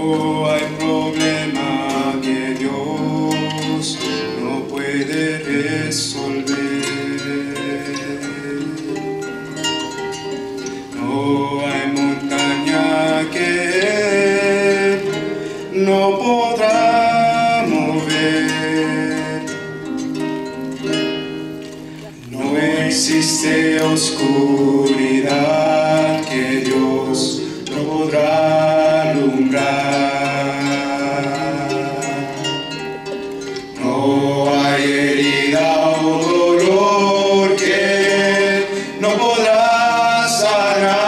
No hay problema que Dios no puede resolver. No hay montaña que Él no podrá mover. No existe oscuridad que Dios no podrá alumbrar. Herida o dolor que no podrá sanar.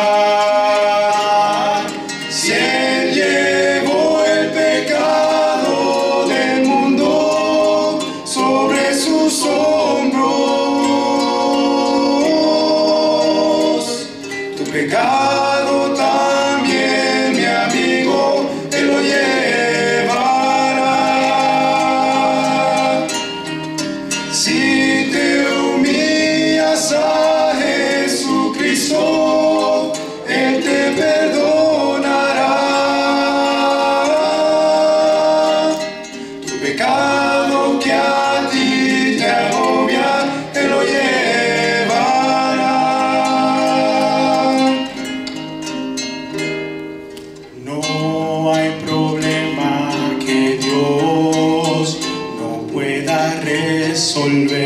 Si Él llevó el pecado del mundo sobre sus hombros, tu pecado resolver.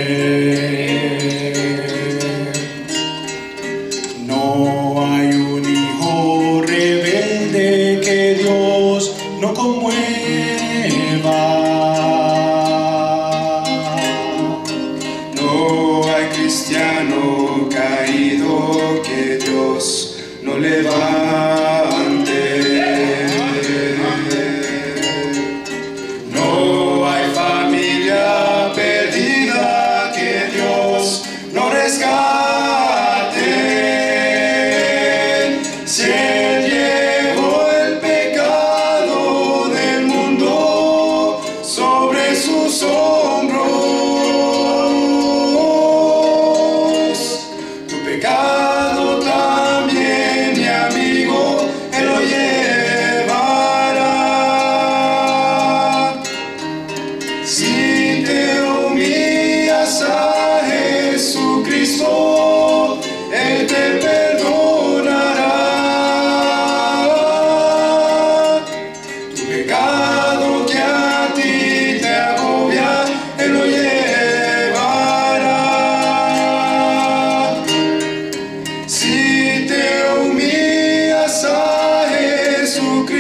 No hay un hijo rebelde que Dios no conmueva. No hay cristiano caído que Dios no levante.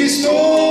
restore.